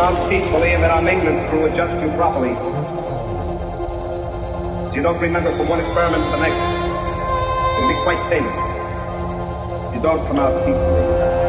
out peacefully and that our maintenance crew adjust you properly. You don't remember from one experiment to the next. It'll be quite painful. You don't come out peacefully.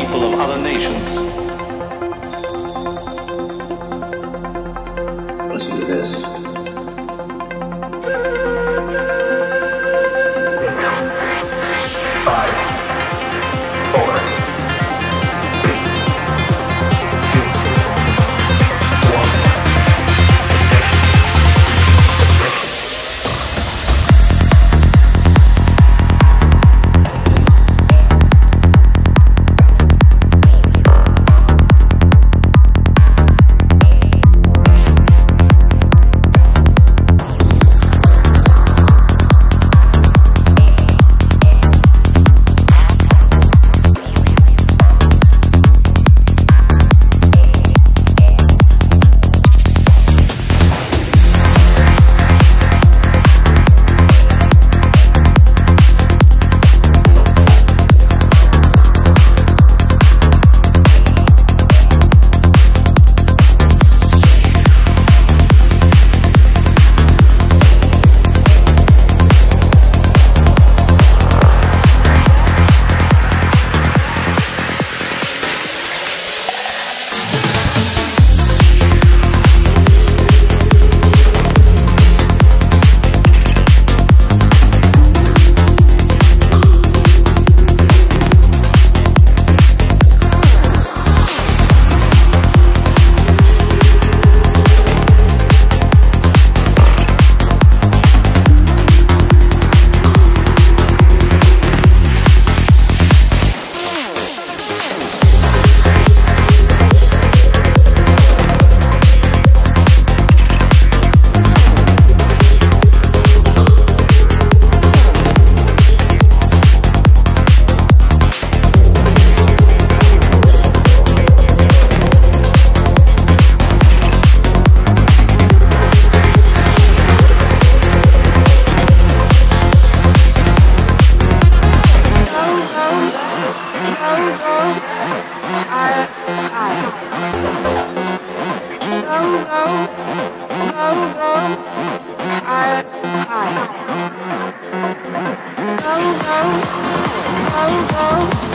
People of other nations. Go, go, go.